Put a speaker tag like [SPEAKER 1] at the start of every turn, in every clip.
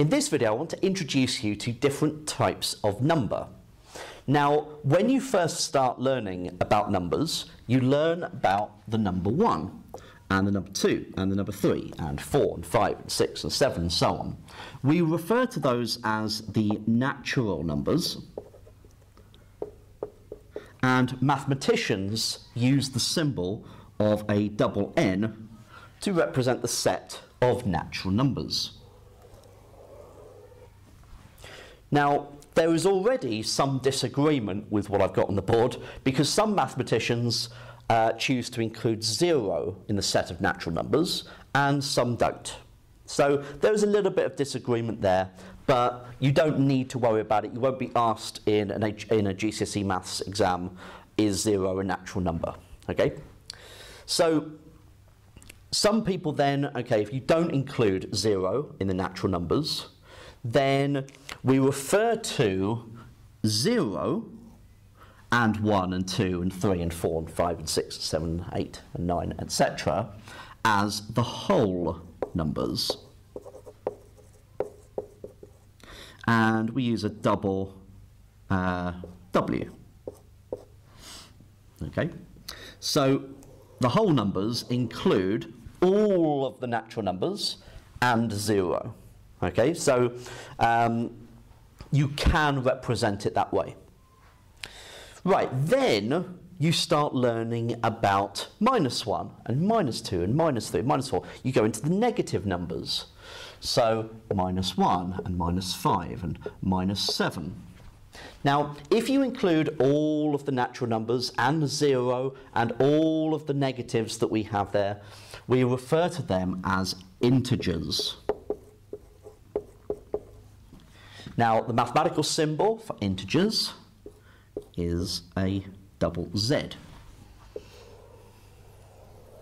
[SPEAKER 1] In this video, I want to introduce you to different types of number. Now, when you first start learning about numbers, you learn about the number 1, and the number 2, and the number 3, and 4, and 5, and 6, and 7, and so on. We refer to those as the natural numbers, and mathematicians use the symbol of a double n to represent the set of natural numbers. Now, there is already some disagreement with what I've got on the board because some mathematicians uh, choose to include zero in the set of natural numbers and some don't. So there's a little bit of disagreement there, but you don't need to worry about it. You won't be asked in, an H in a GCSE maths exam, is zero a natural number? Okay? So some people then, okay, if you don't include zero in the natural numbers, then we refer to 0 and 1 and 2 and 3 and 4 and 5 and 6 and 7 and 8 and 9, etc., as the whole numbers. And we use a double uh, W. Okay, so the whole numbers include all of the natural numbers and 0. Okay, so um, you can represent it that way. Right, then you start learning about minus 1 and minus 2 and minus 3, minus 4. You go into the negative numbers. So minus 1 and minus 5 and minus 7. Now, if you include all of the natural numbers and 0 and all of the negatives that we have there, we refer to them as integers. Now, the mathematical symbol for integers is a double Z.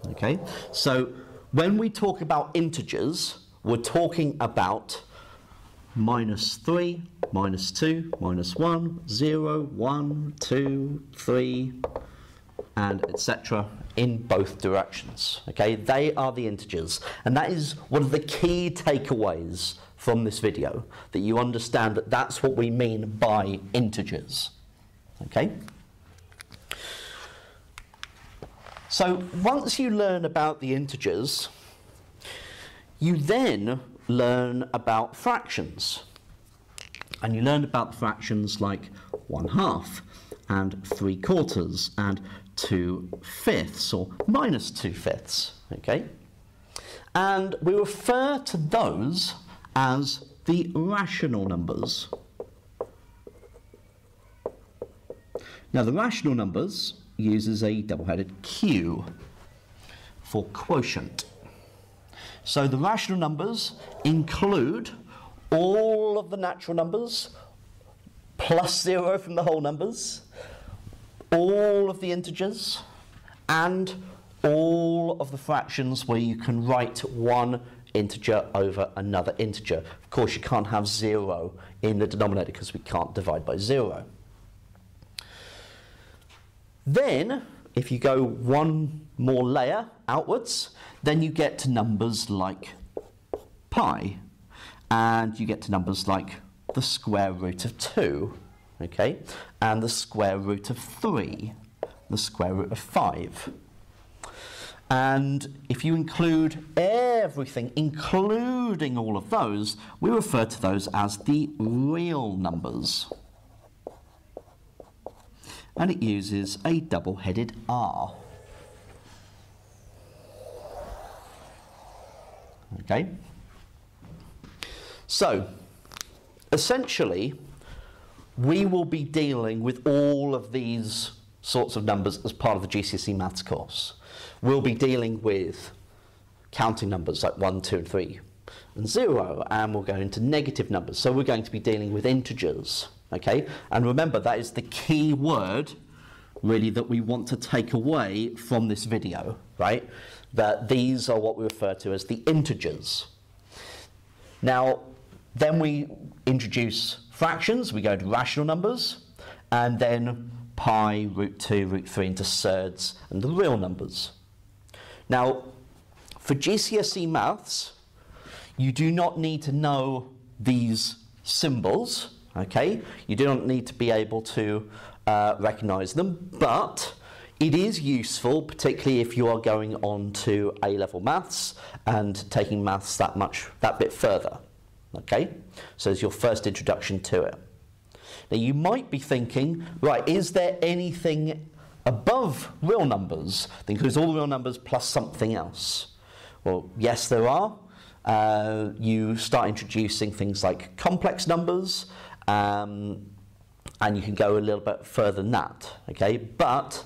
[SPEAKER 1] Okay, so when we talk about integers, we're talking about minus 3, minus 2, minus 1, 0, 1, 2, 3, and etc. in both directions. Okay, they are the integers, and that is one of the key takeaways from this video, that you understand that that's what we mean by integers. Okay? So once you learn about the integers, you then learn about fractions. And you learn about fractions like one half and three quarters and two fifths or minus two fifths. Okay? And we refer to those as the rational numbers. Now the rational numbers uses a double-headed Q for quotient. So the rational numbers include all of the natural numbers plus zero from the whole numbers, all of the integers, and all of the fractions where you can write one integer over another integer. Of course, you can't have zero in the denominator because we can't divide by zero. Then, if you go one more layer outwards, then you get to numbers like pi, and you get to numbers like the square root of 2, okay, and the square root of 3, the square root of 5. And if you include everything, including all of those, we refer to those as the real numbers. And it uses a double-headed R. Okay? So, essentially, we will be dealing with all of these sorts of numbers as part of the GCSE maths course we'll be dealing with counting numbers like 1, 2, and 3, and 0, and we'll go into negative numbers. So we're going to be dealing with integers, okay? And remember, that is the key word, really, that we want to take away from this video, right? That these are what we refer to as the integers. Now, then we introduce fractions, we go to rational numbers, and then pi, root 2, root 3 into surds, and the real numbers. Now, for GCSE maths, you do not need to know these symbols, okay? You do not need to be able to uh, recognize them, but it is useful, particularly if you are going on to A-level maths and taking maths that much, that bit further. Okay, so it's your first introduction to it. Now you might be thinking, right, is there anything above real numbers that includes all the real numbers plus something else? Well, yes, there are. Uh, you start introducing things like complex numbers, um, and you can go a little bit further than that. Okay, but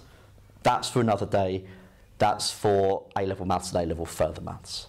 [SPEAKER 1] that's for another day. That's for A level maths and A level further maths.